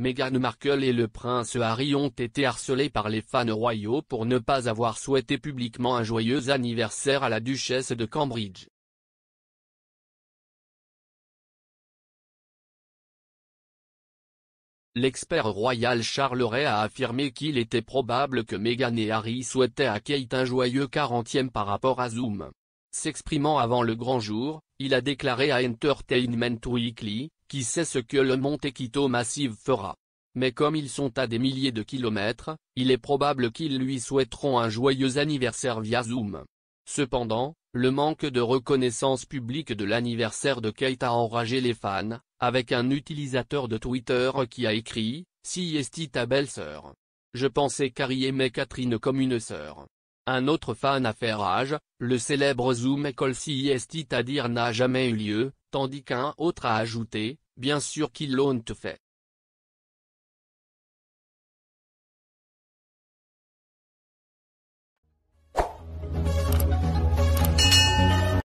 Meghan Markle et le prince Harry ont été harcelés par les fans royaux pour ne pas avoir souhaité publiquement un joyeux anniversaire à la duchesse de Cambridge. L'expert royal Charles Ray a affirmé qu'il était probable que Meghan et Harry souhaitaient à Kate un joyeux 40e par rapport à Zoom. S'exprimant avant le grand jour, il a déclaré à Entertainment Weekly, qui sait ce que le Monte Massive fera. Mais comme ils sont à des milliers de kilomètres, il est probable qu'ils lui souhaiteront un joyeux anniversaire via Zoom. Cependant, le manque de reconnaissance publique de l'anniversaire de Kate a enragé les fans, avec un utilisateur de Twitter qui a écrit « Si est ta belle-sœur. Je pensais Carrie aimait Catherine comme une sœur. » Un autre fan a fait rage, le célèbre Zoom Call si est à dire n'a jamais eu lieu, tandis qu'un autre a ajouté, bien sûr qu'ils l'ont fait.